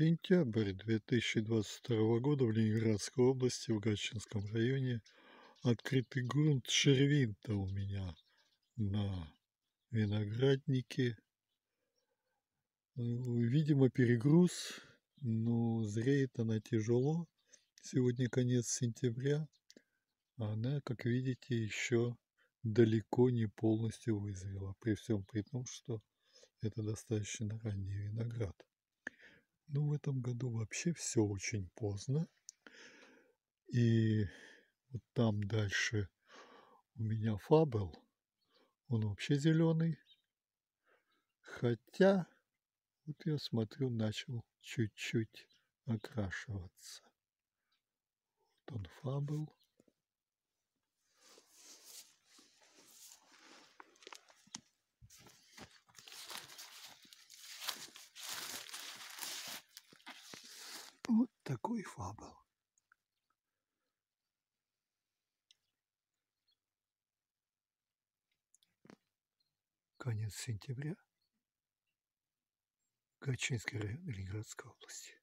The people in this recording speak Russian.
Сентябрь 2022 года в Ленинградской области, в Гатчинском районе. Открытый грунт шервинта у меня на винограднике. Видимо, перегруз, но зреет она тяжело. Сегодня конец сентября, а она, как видите, еще далеко не полностью вызрела, при всем при том, что это достаточно ранний виноград. Ну, в этом году вообще все очень поздно. И вот там дальше у меня фабел, он вообще зеленый. Хотя, вот я смотрю, начал чуть-чуть окрашиваться. Вот он фабел. Вот такой фабел. Конец сентября. Гатчинский район Ленинградской области.